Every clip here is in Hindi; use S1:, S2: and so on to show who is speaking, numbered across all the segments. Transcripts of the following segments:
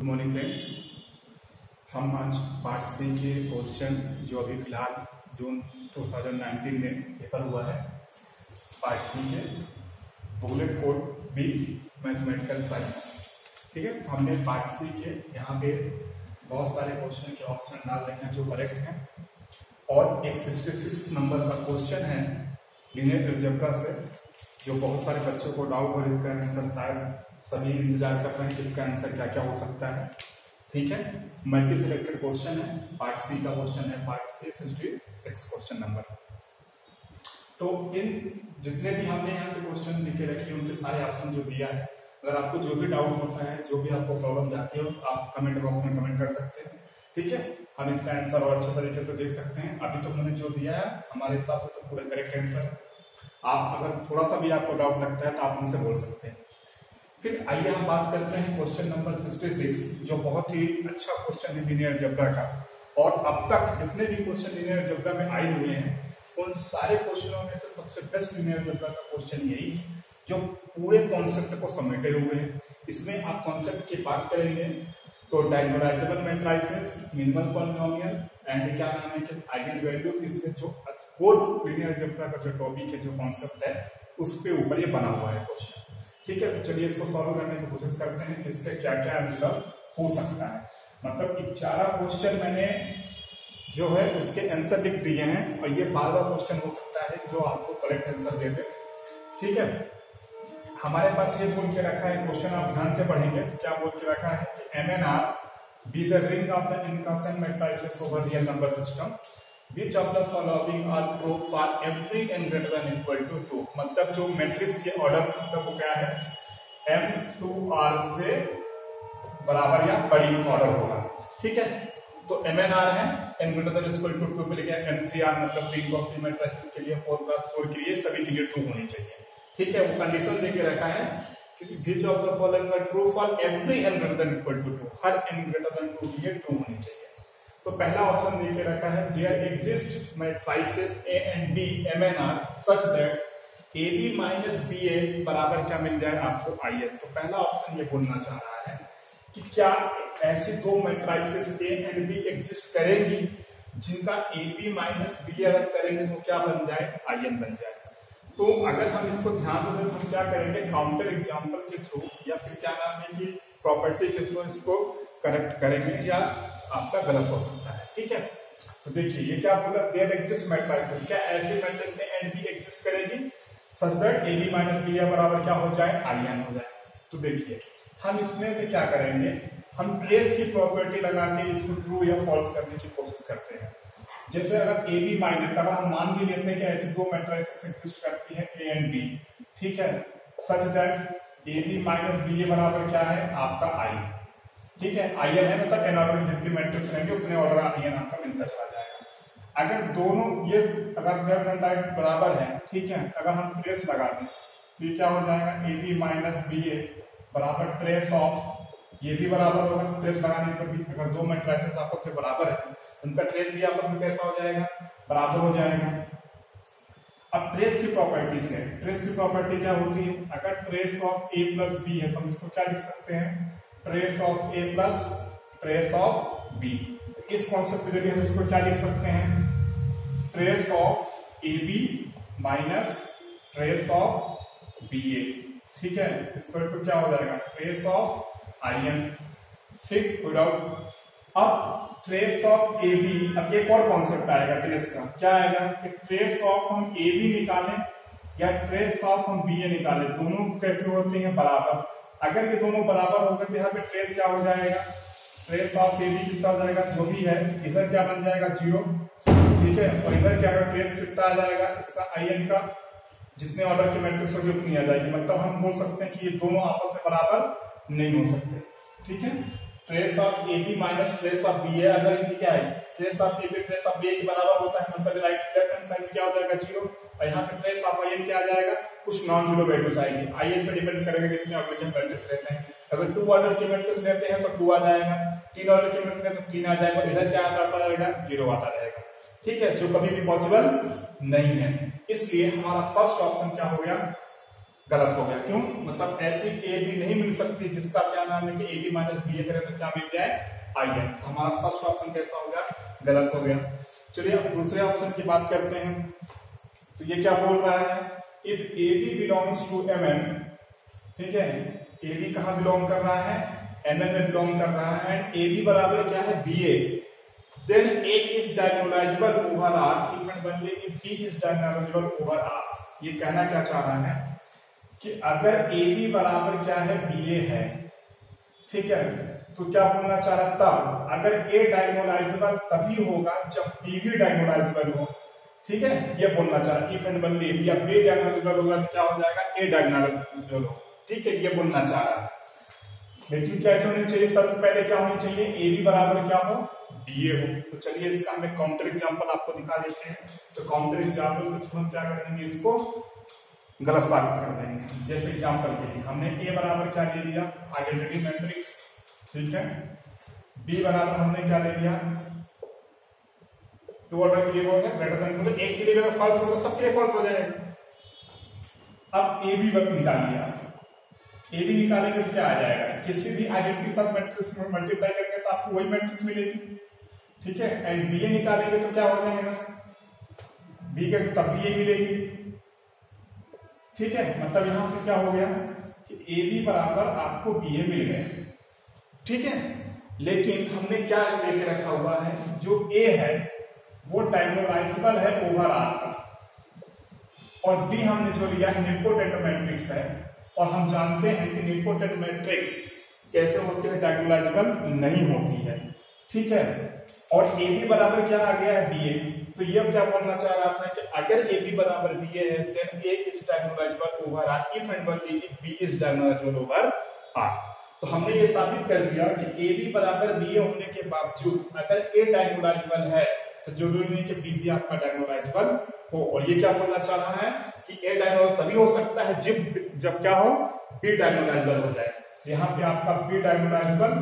S1: गुड मॉर्निंग फ्रेंड्स हम आज पार्ट सी के क्वेश्चन जो अभी फ़िलहाल जून 2019 में पेपर हुआ है पार्ट सी के booklet code B mathematical science ठीक है? तो हमने पार्ट सी के यहाँ पे बहुत सारे क्वेश्चन के ऑप्शन डाल रखे हैं जो करेक्ट हैं। और एक सिक्सटी सिक्स नंबर का क्वेश्चन है लिनियर एल्जेब्रा से, जो बहुत सारे बच्चों को डाउट और इसका आंसर शायद सभी इंतज़ार कर रहे हैं कि इसका आंसर क्या क्या हो सकता है। ठीक है? मल्टी सिलेक्टेड क्वेश्चन है पार्ट सी का क्वेश्चन है part C sixty six question number तो इन जितने भी हमने यहाँ पे क्वेश्चन लिखे रखे उनके सारे ऑप्शन जो दिया है, अगर आपको जो भी डाउट होता है, जो भी आपको प्रॉब्लम जाती हो, आप कमेंट बॉक्स में कमेंट कर सकते हैं। ठीक है? हम इसका आंसर और अच्छे तरीके से देख सकते हैं। अभी तो हमने जो दिया है, हमारे हिसाब से तो पूरा करेक्ट आंसर आप अगर थोड़ा सा भी आपको डाउट लगता है तो आप हमसे बोल सकते हैं। फिर आइए हम बात करते हैं क्वेश्चन नंबर 66 जो बहुत ही अच्छा क्वेश्चन है लीनियर जबरा का। और अब तक जितने भी क्वेश्चन लीनियर जबरा में आए हुए हैं, उन सारे क्वेश्चनों में से सबसे बेस्ट लीनियर जबरा का क्वेश्चन यही, जो पूरे कॉन्सेप्ट को समेटे हुए हैं। इसमें आप कॉन्सेप्ट की बात करेंगे तो diagonalizable matrices minimal polynomial and क्या नाम है कि आइगन वैल्यूज़ इसमें जो कोर लीनियर जबरा का जो टॉपिक है, जो कॉन्सेप्ट है, उस पे ऊपर ये बना हुआ है क्वेश्चन ठीक है तो चलिए इसको सॉल्व करने की कोशिश करते हैं कि इसका क्या क्या आंसर हो सकता है। मतलब ग्यारह क्वेश्चन मैंने जो है उसके आंसर लिख दिए हैं और ये बारहवा क्वेश्चन हो सकता है जो आपको करेक्ट आंसर दे दे। ठीक है? हमारे पास ये बोल के रखा है क्वेश्चन आप ध्यान से पढ़ेंगे। तो क्या बोल के रखा है कि M N R B the ring of the over real number system which of the following are true for every n greater than equal to 2 मतलब जो मैट्रिक्स के ऑर्डर वो क्या है? टू r से बराबर या बड़ी ऑर्डर होगा। ठीक है? तो एम एन आर है। N greater than equal to two पे लिखा एम थ्री आर मतलब थ्री ऑफ़ थ्री मैट्रिक्स के लिए फोर प्लस फोर के लिए सभी के लिए ट्रू होनी चाहिए। ठीक है? वो कंडीशन देके रखा है of the following are true for every n greater than equal to 2 her n greater than 2 के लिए ट्रू होनी चाहिए। तो पहला ऑप्शन देके रखा है there exist matrices A and B M N R such that A B minus B A बराबर क्या मिल जाए आपको आई एन तो पहला ऑप्शन ये बोलना चाह रहा है कि क्या ऐसी दो matrices A and B exist करेंगी, जिनका ए बी माइनस बी अगर करेंगे तो क्या बन जाए? आई एन बन जाए। तो अगर हम इसको ध्यान से दें तो हम क्या करेंगे? काउंटर एग्ज़ाम्पल के थ्रू या फिर क्या नाम है कि प्रॉपर्टी के थ्रू इसको करेक्ट करेंगे या आपका गलत हो सकता है, ठीक है? तो देखिए, ये क्या बोला? देयर एग्जिस्ट मैट्रिसेस क्या ऐसे मैट्रिक्स एंड बी एग्जिस्ट करेगी? Such that A B minus B बराबर क्या हो जाए? आई एन हो जाए। तो देखिए, हम इसमें से क्या करेंगे? हम ट्रेस की प्रॉपर्टी लगा के इसको ट्रू या फॉल्स करने की कोशिश करते हैं। जैसे अगर ए बी माइनस अगर हम मान भी लेते हैं कि ऐसी दो मैट्रिक्स एग्जिस्ट करती है ए एंड बी ठीक है? Such that A B minus B A बराबर क्या है? आपका आई ठीक है आई एन है मतलब एन ऑर्डर जितनी मैट्रिक्स रहेंगे, उतने ऑर्डर आई एन आपका मिलता चला जाएगा। अगर दोनों, ये अगर एंड बराबर है, ठीक है, अगर हम ट्रेस लगा दें तो ये क्या हो जाएगा? A B minus B A बराबर ट्रेस ऑफ़ ये भी बराबर होगा ट्रेस लगाने पर भी। अगर दो मैट्रिक्स आपस बराबर है उनका ट्रेस भी आपस में कैसा हो जाएगा? बराबर हो जाएगा। अब ट्रेस की प्रॉपर्टी से ट्रेस की प्रॉपर्टी क्या होती है? अगर trace of A plus B है तो हम इसको क्या लिख सकते हैं? Trace of A plus trace of B इस कॉन्सेप्ट के ज़रिए हम इसको क्या लिख सकते हैं? Trace of A B minus trace of B A ठीक है? इसको तो क्या हो जाएगा? ट्रेस ऑफ़ आई एन ठीक विदाउट अब ट्रेस ऑफ़ ए बी अब एक और कॉन्सेप्ट आएगा ट्रेस का। क्या आएगा? कि ट्रेस ऑफ़ हम ए बी निकालें या ट्रेस ऑफ़ हम बी ए निकालें। दोनों कैसे होते हैं? बराबर। अगर ये दोनों बराबर होंगे तो यहाँ पे ट्रेस क्या हो जाएगा? ट्रेस ऑफ़ ए बी कितना हो जाएगा? जो भी है, इधर क्या बन जाएगा? ज़ीरो ठीक है? और इधर क्या ट्रेस कितना आ जाएगा? इसका आई एन का जितने ऑर्डर की मैट्रिक्स होगी उतनी आ जाएगी। मतलब हम बोल सकते हैं कि ये दोनों आपस में बराबर नहीं हो सकते। ठीक है? Trace of A B minus trace of B है अगर इनकी क्या है? Trace of A B trace of B A के बराबर होता है मतलब राइट लेफ़्ट हैंड साइड क्या हो जाएगा? ज़ीरो और यहाँ पे ट्रेस ऑफ़ आई क्या आ जाएगा। कुछ नॉन ज़ीरो वैल्यूज़ आएगी। आई पे डिपेंड करेगा कितने के मैट्रिक्स रहते हैं। अगर टू ऑर्डर के मैट्रिक्स रहते हैं तो टू आ जाएगा। तीन ऑर्डर के मैट्रिक्स तो तीन आ जाएगा। इधर क्या आता रहेगा? ज़ीरो आता रहेगा। ठीक है? जो कभी भी पॉसिबल नहीं है। इसलिए हमारा फ़र्स्ट ऑप्शन क्या हो गया? गलत हो गया। क्यों? मतलब ऐसी ए बी नहीं मिल सकती, जिसका क्या नाम है कि A B minus B A करें तो क्या मिल जाए? आई एन तो हमारा फ़र्स्ट ऑप्शन कैसा हो गया? गलत हो गया। चलिए अब दूसरे ऑप्शन की बात करते हैं। तो ये क्या बोल रहा है? If A B belongs to M N ठीक है? ए बी कहा बिलोंग कर रहा है? एम एन में बिलोंग कर रहा है। एंड ए बी बराबर क्या है? B A then A is diagonalizable over R and only if B is diagonalizable over R ये कहना क्या चाह रहा है? कि अगर ए बी बराबर क्या है? बी ए है। ठीक है? तो क्या बोलना चाह रहा तब। अगर ए डायगोनाइजेबल तभी होगा जब बी भी डायगोनाइजेबल हो। ठीक है? ये बोलना चाह इफ़ एंड ओनली या बी डायगोनाइजेबल होगा तो क्या हो जाएगा ए डायगोनाइजेबल हो ठीक है, ये बोलना चाह रहा है। लेकिन कैसे होनी चाहिए? सबसे पहले क्या होनी चाहिए? ए बी बराबर क्या हो? बी ए हो। तो चलिए इसका हमें काउंटर एग्जांपल आपको दिखा देते हैं। तो काउंटर एग्ज़ाम्पल तो हम क्या करेंगे? इसको गलत साबित कर देंगे। जैसे एग्ज़ाम्पल के लिए। हमने ए बराबर क्या ले लिया? आइडेंटिटी मैट्रिक्स ठीक है? बी बराबर हमने क्या ले लिया? टू ऑर्डर के लिए बोल ग्रेटर देन मतलब एक के लिए अगर फॉल्स होगा सबके लिए फॉल्स हो जाएगा अब ए बी निकालिए आप ए बी निकालेंगे तो क्या आ जाएगा? किसी भी आइडेंटिटी सब मैट्रिक्स में मल्टीप्लाई करेंगे तो आपको वही मैट्रिक्स मिलेगी। ठीक है? एंड बी ए निकालेंगे तो क्या हो जाएगा? बी के तब बी ए मिलेगी। ठीक है? मतलब यहाँ से क्या हो गया कि ए बी बराबर आपको बी ए मिल गए ठीक है? लेकिन हमने क्या लेके रखा हुआ है? जो ए है वो डायगोनाइजेबल है ओवर आर का। और बी हमने जो लिया है निपोटेंट मैट्रिक्स है, और हम जानते हैं कि निपोटेंट मैट्रिक्स कैसे होती है? डायगोनाइजेबल नहीं होती है। ठीक है? और ए बी बराबर क्या आ गया है? बी ए तो ये क्या बोलना चाह रहा था कि अगर ए बी बराबर बी ए है then A is diagonalizable over R if and if B is diagonalizable over R तो हमने ये साबित कर दिया कि ए बी बराबर बी ए होने के बावजूद अगर ए डायगोनाइजेबल है तो ज़रूरी नहीं कि बी भी आपका डायगोनाइजेबल हो। और ये क्या बोलना चाह रहा है कि ए डायगोनाइजेबल तभी हो सकता है जब जब क्या हो? बी डायगोनाइजेबल हो जाए। यहाँ पे आपका बी डायगोनाइजेबल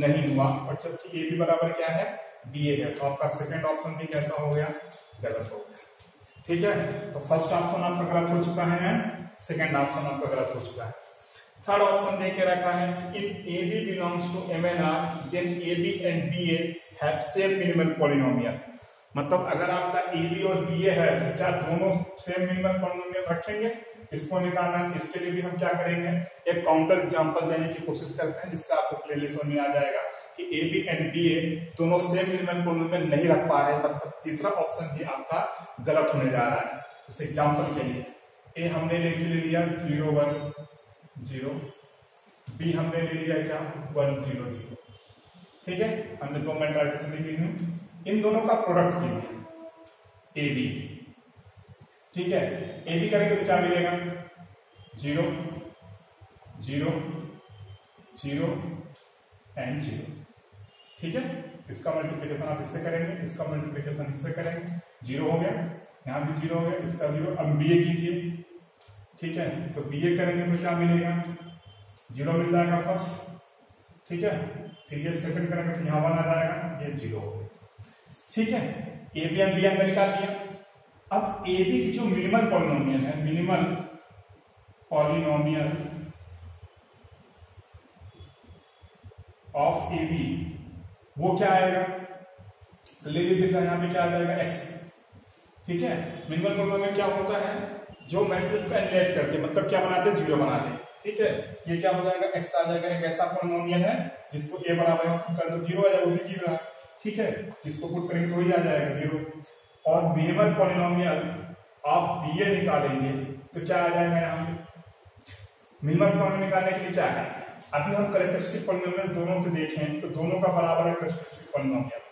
S1: नहीं हुआ। और जबकि ए बी बराबर क्या है? बी ए है। तो आपका सेकंड ऑप्शन भी कैसा हो गया? गलत हो गया। ठीक है? तो फ़र्स्ट ऑप्शन आपका गलत हो चुका है सेकंड ऑप्शन आपका गलत हो चुका है। थर्ड ऑप्शन दे के रखा है if A B belongs to M N R then A B and B A have same minimal polynomial मतलब अगर आपका ए बी और बी ए है तो क्या दोनों सेम मिनिमल पॉलिनोमियल रखेंगे? इसको निकालना है इसके लिए भी हम क्या करेंगे? एक काउंटर एग्ज़ाम्पल देने की कोशिश करते हैं जिससे आपको प्लेलिस्ट में आ जाएगा कि A B and B A दोनों सेम मिनिमम पोलिनोमियल नहीं रख पा रहे मतलब तीसरा ऑप्शन भी आपका गलत होने जा रहा है। जैसे एग्जांपल के लिए ए हमने ले लिया ज़ीरो वन ज़ीरो बी हमने ले लिया क्या? वन ज़ीरो ज़ीरो ठीक है? हमने दो मैट्राइसेस ली हुई इन दोनों का प्रोडक्ट कीजिए ए बी ठीक है? ए बी करेंगे तो क्या मिलेगा? Zero zero zero and zero ठीक है? इसका मल्टीप्लीकेशन आप इससे करेंगे, इसका मल्टीप्लीकेशन इससे करेंगे। ज़ीरो हो गया, यहाँ भी ज़ीरो हो गया, इसका ज़ीरो अब बी ए कीजिए। ठीक है? तो बी ए करेंगे तो क्या मिलेगा? ज़ीरो मिल जाएगा फ़र्स्ट ठीक है? फिर ये सेकंड करेंगे तो यहाँ वन आ जाएगा, ये ज़ीरो हो गया। ठीक है? A B M B M निकाल दिया। अब ए बी की जो मिनिमल पॉलिनोमियल है minimal polynomial of A B वो क्या आएगा? तो ले लीजिए यहाँ पे क्या आ जाएगा? एक्स ठीक है? मिनिमल पॉलिनोमियल क्या होता है? जो मैट्रिक्स का एनिलेट करते मतलब क्या बनाते हैं? ज़ीरो बनाते हैं। ठीक है? ये क्या हो जाएगा? एक्स आ जाएगा। एक ऐसा पॉलिनोमियल है, जिसको ए बराबर कर दो ज़ीरो आ जाएगा वो भी ज़ीरो है? ठीक है, इसको पुट करेंगे तो ही आ जाएगा ज़ीरो और मिनिमल पॉलिनोमियल आप बी ए निकालेंगे तो क्या आ जाएगा यहाँ पे? मिनिमल पॉलिनोमियल निकालने के लिए क्या है? अभी हम करेक्टरिस्टिक पॉलिनोमियल दोनों को देखें तो दोनों का बराबर है करेक्टरिस्टिक पॉलिनोमियल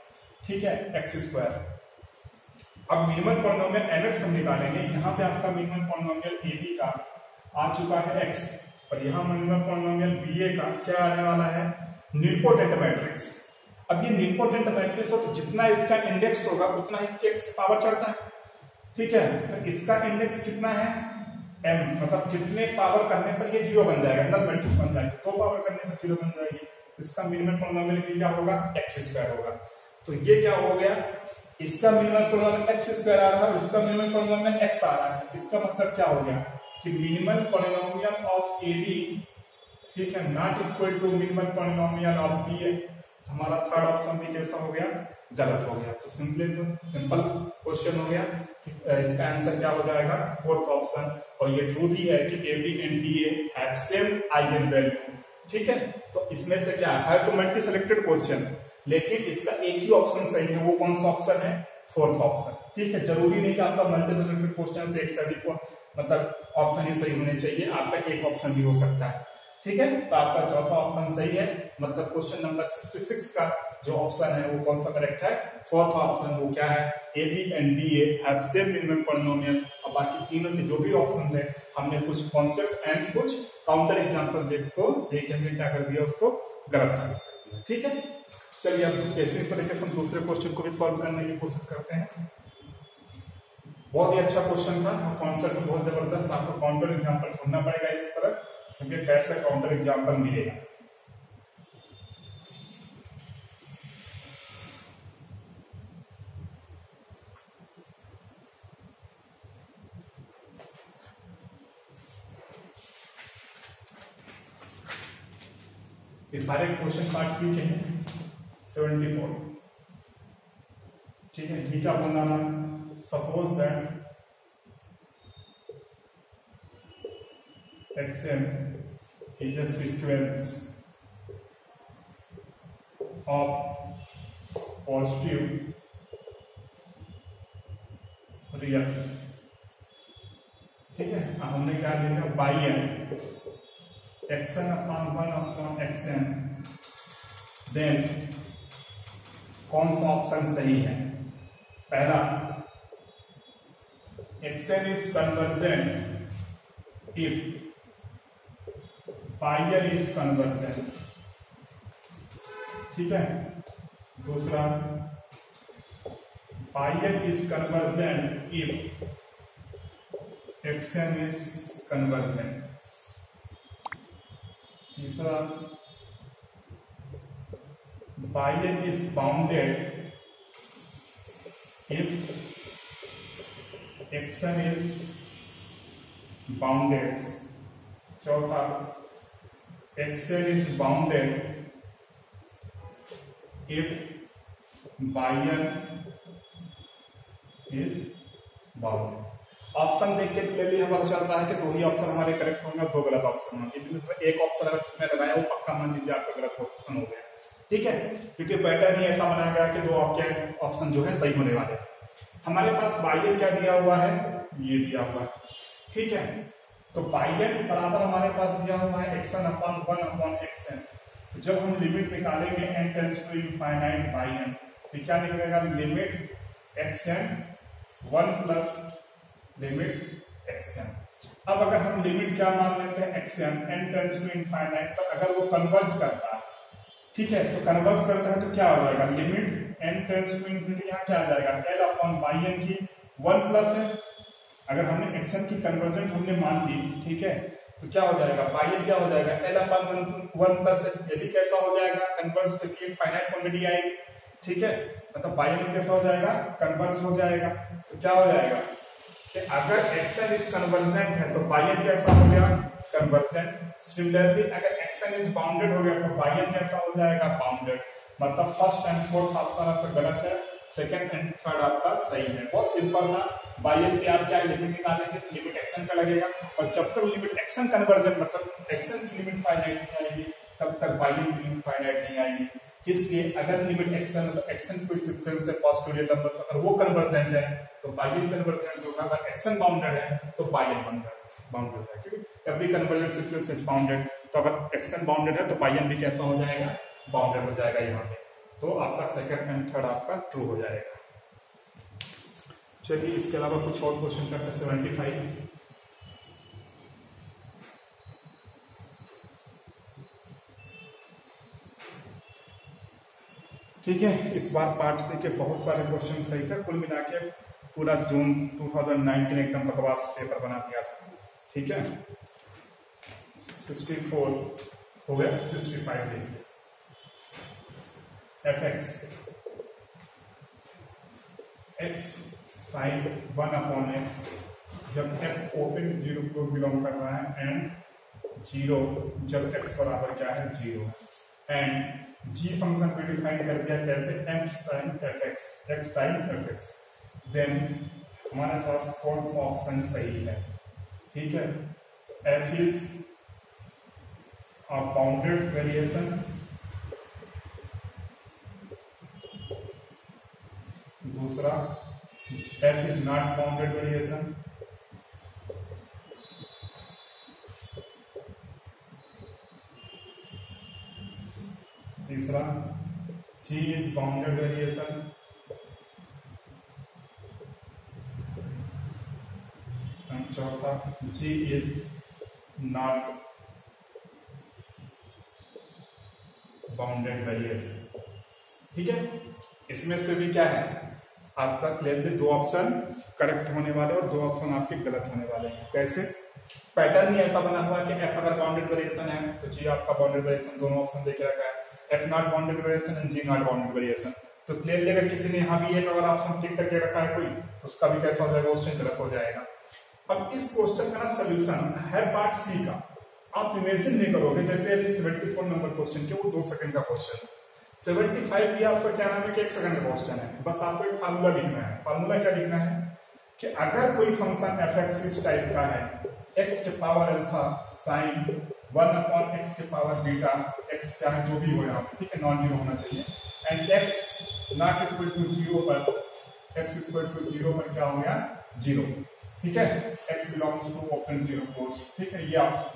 S1: ठीक है एक्स स्क्वायर अब मिनिमल पॉलिनोमियल एम एक्स हम निकालेंगे, यहाँ पे आपका मिनिमल पॉलिनोमियल ए बी का आ चुका है एक्स और यहाँ मिनिमल पॉलिनोमियल बी ए का क्या आने वाला है? निपोटेंट मैट्रिक्स अब ये निपोटेंट मैट्रिक्स हो तो जितना इसका इंडेक्स होगा, उतना इसके एक्स की पावर चढ़ता है। ठीक है? तो इसका इंडेक्स कितना है? एम मतलब कितने पावर करने पर ये ज़ीरो बन जाएगा नल मैट्रिक्स बन जाएगा। दो तो पावर करने पर ज़ीरो बन जाएगी। इसका मिनिमम पोलिनोमियल भी क्या होगा? एक्स स्क्वायर होगा। तो ये क्या हो गया? इसका मिनिमम पोलिनोमियल एक्स स्क्वायर आ रहा है और इसका मिनिमम पोलिनोमियल एक्स आ रहा है। इसका मतलब क्या हो गया? कि minimal polynomial of A B ठीक है? Not equal to minimal polynomial of B A हमारा थर्ड ऑप्शन भी कैसा हो गया, गलत हो गया। तो सिंपली सिंपल क्वेश्चन हो गया इसका आंसर क्या हो जाएगा? फोर्थ ऑप्शन और ये ट्रू भी है कि A B and B A same eigenvalue ठीक है? तो इसमें से क्या? है तो मल्टी सेलेक्टेड क्वेश्चन लेकिन इसका एक ही ऑप्शन सही है, वो कौन सा ऑप्शन है? फोर्थ ऑप्शन ठीक है? ज़रूरी नहीं कि आपका मल्टी सेलेक्टेड क्वेश्चन मतलब ऑप्शन ही सही होने चाहिए। आपका एक ऑप्शन भी हो सकता है। ठीक है? तो आपका चौथा ऑप्शन सही है। मतलब क्वेश्चन नंबर सिक्सटी सिक्स का जो ऑप्शन है, वो कौन सा करेक्ट है? फोर्थ ऑप्शन वो क्या है? A B and B A have same minimum polynomial और बाकी तीनों के जो भी ऑप्शन थे हमने कुछ कॉन्सेप्ट एंड कुछ काउंटर एग्जांपल देख देख हमने क्या कर दिया उसको, गलत दिया। ठीक है? चलिए अब ऐसे तरीके से हम दूसरे क्वेश्चन को भी सॉल्व करने की कोशिश करते हैं। बहुत ही अच्छा क्वेश्चन था। कॉन्सेप्ट बहुत ज़बरदस्त आपको काउंटर एग्ज़ाम्पल ढूंढना पड़ेगा इस तरह। क्योंकि कैसे काउंटर एग्ज़ाम्पल मिलेगा। ये सारे क्वेश्चन पार्ट सीखे हैं। सेवेंटी फोर ठीक है जी क्या बनाना suppose that xm is a sequence of positive reals ठीक है? अब हमने क्या लिखा? Y N X N upon one upon X N then कौन सा ऑप्शन सही है? पहला X N is convergent if पाइयर is convergent ठीक है? दूसरा पाइयर is convergent if X N is convergent तीसरा पाइयर is bounded if X N is bounded चौथा Excel is bounded if Bayern is bounded. Option देख के क्लियरली हमें पता चल रहा है कि दो ही ऑप्शन हमारे करेक्ट होंगे दो गलत ऑप्शन होंगे। एक ऑप्शन अगर जिसने लगाया, वो पक्का मान लीजिए आपका गलत ऑप्शन हो गया। ठीक है? क्योंकि पैटर्न ही ऐसा बनाया गया कि दो आपके ऑप्शन जो है सही होने वाले हमारे पास बाइयर क्या दिया हुआ है? ये दिया हुआ है। ठीक है? तो बाइयन बराबर हमारे पास दिया हुआ है X N upon one upon X N जब हम लिमिट निकालेंगे N tends to infinite Y N तो क्या निकलेगा? Limit X N one plus limit X N अब अगर हम लिमिट क्या मान लेते हैं? X N N tends to infinite पर अगर वो कन्वर्स करता है ठीक है? तो कन्वर्स करता है तो क्या हो जाएगा? Limit N tends to infinity यहाँ क्या आ जाएगा? एल अपॉन बाई एन की वन प्लस अगर हमने एक्शन की कन्वर्जेंट हमने मान ली, ठीक है तो क्या हो जाएगा? बाई क्या हो जाएगा? एल अपन वन प्लस यदि कैसा हो जाएगा? कन्वर्स क्योंकि फाइनाइट क्वांटिटी आएगी ठीक है? मतलब बाई कैसा हो जाएगा? कन्वर्स हो जाएगा। तो क्या हो जाएगा? कि अगर एक्शन इज़ कन्वर्जेंट है तो बाई कैसा हो गया? कन्वर्जेंट सिमिलरली अगर एक्शन इज़ बाउंडेड हो गया तो बाई कैसा हो जाएगा? बाउंडेड मतलब फ़र्स्ट एंड फोर्थ ऑप्शन आपका गलत है। सेकंड एंड थर्ड आपका सही है। बहुत सिंपल था। बाई एन आप क्या लिमिट निकालेंगे तो लिमिट एक्शन का लगेगा। और जब तक लिमिट एक्शन कन्वर्जन मतलब एक्शन की लिमिट फाइनाइट नहीं आएगी, तब तक बाई एन की लिमिट फाइनाइट नहीं आएगी। इसलिए अगर लिमिट एक्शन तो एक्शन कोई सीक्वेंस है पॉजिटिव नंबर अगर वो कन्वर्जेंट है तो बाई एन कन्वर्जेंट होगा अगर एक्शन बाउंडेड है तो बाई एन बाउंडेड है क्योंकि every convergent sequence is bounded तो अगर एक्शन बाउंडेड है तो बाई एन भी कैसा हो जाएगा? बाउंडेड हो जाएगा यहाँ पे। तो आपका सेकंड एंड थर्ड आपका ट्रू हो जाएगा। चलिए, इसके अलावा कुछ और क्वेश्चन करते हैं सेवेंटी फाइव ठीक है, इस बार पार्ट सी के बहुत सारे क्वेश्चन सही थे कुल मिला के पूरा जून 2019 एकदम बकवास पेपर बना दिया था। ठीक है? 64 हो गया 65 देखिए F X X sine one upon X जब एक्स ओपन ज़ीरो को बिलोंग कर रहा है एंड ज़ीरो जब एक्स बराबर क्या है? ज़ीरो एंड जी फ़ंक्शन को डिफाइन कर दिया कैसे? M time F X X time F X then हमारे पास कौन सा ऑप्शन सही है? ठीक है? F is a bounded variation. दूसरा F is not bounded variation तीसरा G is bounded variation and चौथा G is not bounded variation ठीक है? इसमें से भी क्या है? आपका क्लियरली दो ऑप्शन करेक्ट होने वाले और दो ऑप्शन आपके गलत होने वाले हैं। कैसे? पैटर्न ही ऐसा बना हुआ कि एफ़ अगर बाउंडेड वेरिएशन है तो जी आपका बाउंडेड वेरिएशन दोनों ऑप्शन देके रखा है। F not bounded variation and G not bounded variation तो क्लियरली अगर किसी ने यहाँ भी एक अगर ऑप्शन टिक करके रखा है कोई तो उसका भी कैसा हो जाएगा क्वेश्चन गलत हो जाएगा। अब इस क्वेश्चन का ना सोल्यूशन है पार्ट सी का। आप इमेजिन नहीं करोगे, जैसे सेवेंटी फोर नंबर क्वेश्चन के वो दो सेकंड का क्वेश्चन सेवेंटी फाइव भी आपका क्या नाम है कि एक सेकंड क्वेश्चन है। बस आपको एक फार्मूला लिखना है। फार्मूला क्या लिखना है? कि अगर कोई फ़ंक्शन एफ़ एक्स इस टाइप का है एक्स के power alpha sine one upon X के पावर बीटा एक्स क्या है जो भी हो यहाँ पे ठीक है नॉन ज़ीरो होना चाहिए। And X not equal to zero पर एक्स इक्वल टू ज़ीरो पर क्या हो गया? ज़ीरो ठीक है? X belongs to open zero course ठीक है, ये आप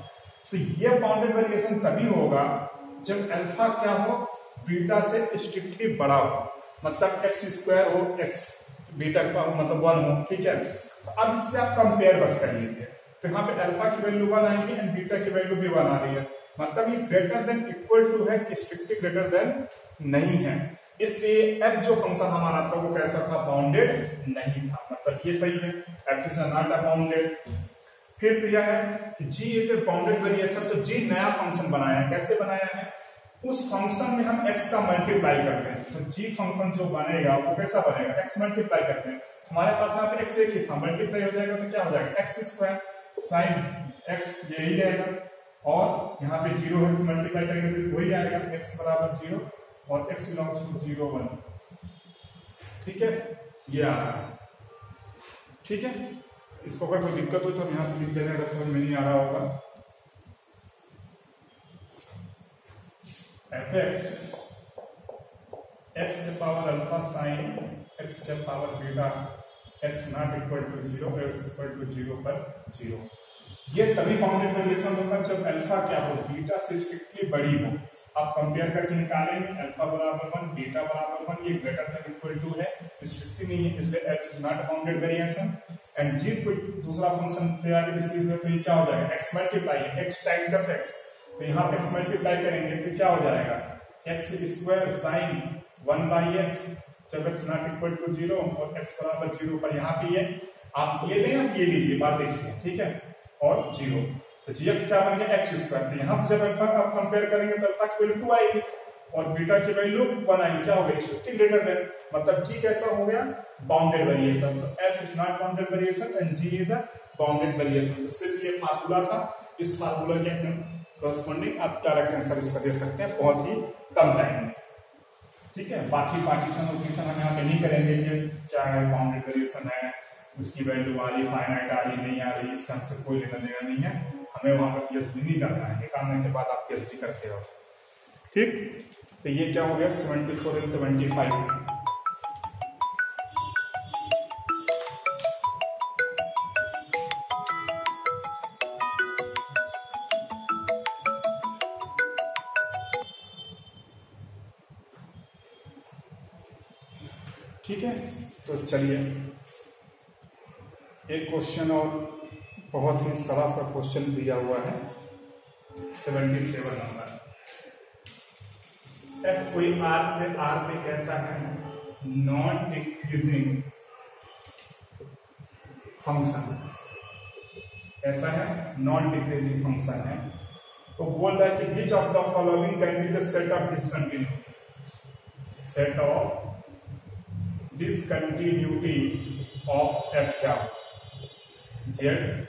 S1: तो ये बाउंडेड वेरिएशन तभी होगा जब अल्फ़ा क्या हो? बीटा से स्ट्रिक्टली बड़ा हो मतलब एक्स स्क्वायर हो एक्स बीटा का मतलब वन हो, ठीक है? तो अब इससे आप कंपेयर बस कर लीजिए। तो यहाँ पे अल्फ़ा की वैल्यू वन आएगी एंड बीटा की वैल्यू भी वन आ रही है। मतलब ये ग्रेटर देन इक्वल टू है स्ट्रिक्टली ग्रेटर देन नहीं है। इसलिए एफ़ जो फ़ंक्शन हमारा था वो कैसा था? बाउंडेड नहीं था। मतलब ये सही है F is not a bounded फिर दिया है G is a bounded variation तो जी नया फ़ंक्शन बनाया है। कैसे बनाया है? उस फ़ंक्शन में हम x का मल्टीप्लाई करते हैं। तो g फ़ंक्शन जो बनेगा वो कैसा बनेगा? x मल्टीप्लाई करते हैं। हमारे पास यहाँ पे x एक ही था मल्टीप्लाई हो जाएगा तो क्या हो जाएगा? एक्स स्क्वायर साइन एक्स यही रहेगा। और यहाँ पे ज़ीरो है मल्टीप्लाई करेंगे तो वही आएगा, x बराबर ज़ीरो और x belongs to zero one ठीक है? ये आ रहा है। ठीक है? इसको अगर कोई दिक्कत हो तो हम यहाँ पे लिख देते हैं अगर समझ में नहीं आ रहा होगा। एफ़ एक्स एक्स के पावर अल्फ़ा साइन एक्स के power beta X not equal to zero X equal to zero पर ज़ीरो ये तभी बाउंडेड वेरिएशन होगा जब अल्फ़ा क्या हो? बीटा से स्ट्रिक्टली बड़ी हो। आप कंपेयर करके निकालेंगे अल्फ़ा बराबर वन बीटा बराबर वन ये ग्रेटर देन इक्वल टू है। स्ट्रिक्टली नहीं है, इसलिए F is not bounded variation and G कोई दूसरा फ़ंक्शन तैयार है तो ये क्या हो जाएगा? X multiply X times of X तो यहाँ पे मल्टीप्लाई करेंगे तो क्या हो जाएगा? X square sine one by X जब X not equal to zero और एक्स बराबर ज़ीरो पर यहाँ पे ये, आप ये लें आप ये लीजिए, बात देखिए ठीक है? और ज़ीरो तो जी एक्स क्या बन गया? एक्स स्क्वायर तो यहाँ से जब अल्फ़ा आप कंपेयर करेंगे तो अल्फ़ा वैल्यू टू आएगी और बीटा की वैल्यू वन आएगी। क्या हो गई फिफ्टी ग्रेटर देन मतलब जी कैसा हो गया? बाउंडेड वेरिएशन तो F is not bounded variation and G is a bounded variation तो सिर्फ़ ये फार्मूला था। इस फार्मूला के करस्पॉन्डिंग आप डायरेक्ट आंसर इसका दे सकते हैं, बहुत ही कम टाइम में। ठीक है? बाकी पार्टीशन और हम यहाँ पे नहीं करेंगे कि क्या है बाउंडेड वेरिएशन है, उसकी वैल्यू आ रही फाइनाइट आ रही, नहीं आ रही, इससे हमसे कोई लेना देना नहीं है। हमें वहाँ पर पीएचडी नहीं करना है। निकालने के बाद आप पीएचडी करते हो ठीक? तो ये क्या हो गया? Seventy four and seventy five ठीक है? तो चलिए। एक क्वेश्चन और बहुत ही सरल सा क्वेश्चन दिया हुआ है। सेवेंटी सेवन नंबर एफ़ कोई आर से आर पे कैसा है? नॉन डिक्रीजिंग फ़ंक्शन ऐसा है? नॉन डिक्रीजिंग फ़ंक्शन है। तो बोल रहा है कि which of the following can be the set of discontinuity set of of F क्या जेड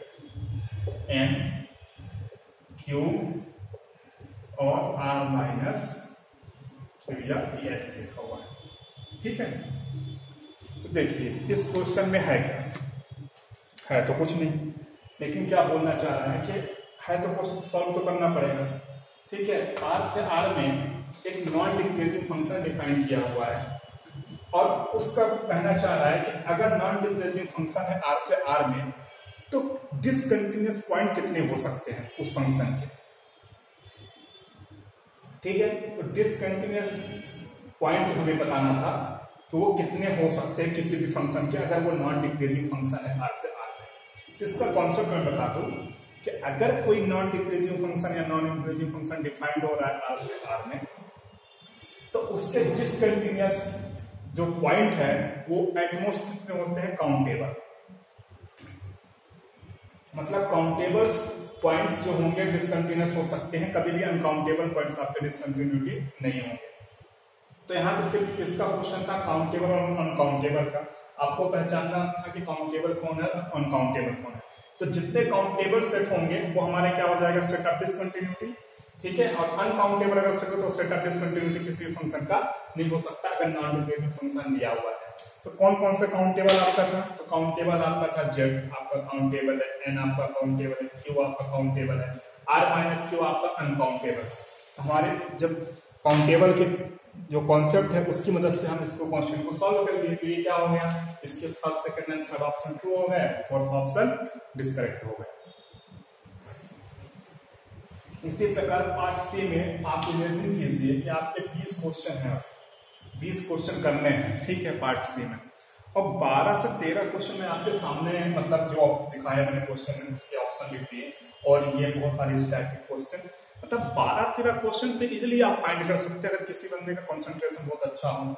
S1: एन क्यू और आर माइनस लिखा हुआ है। ठीक है? देखिए, इस क्वेश्चन में है क्या? है तो कुछ नहीं। लेकिन क्या बोलना चाह रहा है कि है तो क्वेश्चन सॉल्व तो करना पड़ेगा। ठीक है? आर से आर में एक नॉन डिक्रीजिंग फ़ंक्शन डिफाइन किया हुआ है। और उसका कहना चाह रहा है कि अगर नॉन डिक्रीजिंग फ़ंक्शन है आर से आर में तो डिसकंटिन्यूस पॉइंट कितने हो सकते हैं उस फ़ंक्शन के? ठीक है तो डिसकंटिन्यूस पॉइंट हमें बताना था तो वो कितने हो सकते हैं किसी भी फ़ंक्शन के, अगर वो नॉन डिक्रीजिंग फ़ंक्शन है आर से आर में। इसका कॉन्सेप्ट मैं बता दू कि अगर कोई नॉन डिक्रीजिंग फ़ंक्शन या नॉन इंक्रीजिंग फ़ंक्शन डिफाइंड हो रहा है आर से आर में तो उसके डिसकंटिन्यूस जो पॉइंट है, वो एटमोस्ट कितने होते हैं? काउंटेबल मतलब काउंटेबल पॉइंट्स जो होंगे डिसकंटिन्यूस हो सकते हैं, कभी भी अनकाउंटेबल पॉइंट्स आपके डिसकंटिन्यूटी नहीं होंगे। तो यहाँ पे सिर्फ़ किसका क्वेश्चन था? काउंटेबल और अनकाउंटेबल का। आपको पहचानना था कि काउंटेबल कौन है? अनकाउंटेबल कौन है। तो जितने काउंटेबल सेट होंगे, वो हमारे क्या हो जाएगा? सेट ऑफ़ डिसकंटिन्यूटी ठीक है? और अनकाउंटेबल अगर सेट हो तो सेट ऑफ़ डिसकंटिन्यूटी किसी भी फ़ंक्शन का नहीं हो सकता अगर नॉन डिफरेंशियल फ़ंक्शन दिया हुआ है। तो कौन कौन सा काउंटेबल आपका था? तो काउंटेबल आपका था जेड आपका काउंटेबल है एन आपका काउंटेबल है क्यू आपका काउंटेबल है आर माइनस क्यू आपका अनकाउंटेबल हमारे जब काउंटेबल के जो कॉन्सेप्ट है, उसकी मदद से हम इसको क्वेश्चन को सॉल्व कर दिए। तो ये क्या हो गया? इसके first second and third option true हो गए फोर्थ ऑप्शन डिस्करेक्ट हो गए। इसी प्रकार पार्ट सी में आप इमेजिन कीजिए कि आपके 20 क्वेश्चन हैं। 20 क्वेश्चन करने हैं, ठीक है पार्ट सी में। और 12 से 13 क्वेश्चन में आपके सामने मतलब जो दिखाया मैंने क्वेश्चन में, उसके ऑप्शन लिख दिए, और ये बहुत सारे इस टाइप के क्वेश्चन मतलब बारह तेरह क्वेश्चन थे इजिली आप फाइंड कर सकते हैं, अगर किसी बंदे का कंसंट्रेशन बहुत अच्छा हो।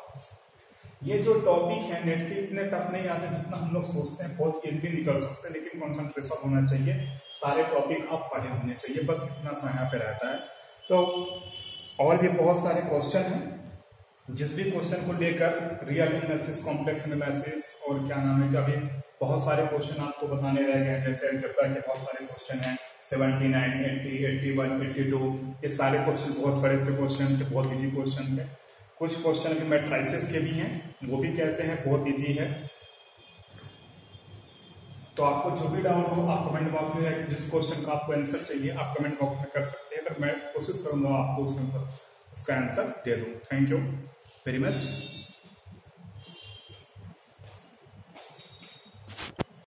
S1: ये जो टॉपिक है नेट के इतने टफ नहीं आते जितना हम लोग सोचते हैं, बहुत इजिली निकल सकते हैं, लेकिन कॉन्सेंट्रेशन होना चाहिए। सारे टॉपिक आप पढ़े होने चाहिए, बस इतना सा यहाँ पे रहता है। तो और भी बहुत सारे क्वेश्चन हैं, जिस भी क्वेश्चन को लेकर रियल एनालिसिस कॉम्प्लेक्स एनालिसिस और क्या नाम है अभी बहुत सारे क्वेश्चन आपको बताने रह गए जैसे अलजेब्रा के बहुत सारे क्वेश्चन हैं seventy nine eighty eighty one eighty two ये सारे क्वेश्चन बहुत सारे से क्वेश्चन थे, बहुत इजी क्वेश्चन थे। कुछ क्वेश्चन अभी मैट्राइसिस के भी हैं, वो भी कैसे हैं, बहुत इजी है। तो आपको जो भी डाउट हो, आप कमेंट बॉक्स में जिस क्वेश्चन का आपको आंसर चाहिए, आप कमेंट बॉक्स में कर सकते हैं। अगर मैं कोशिश करूँगा, आपको उसका आंसर दे दूँ। Thank you very much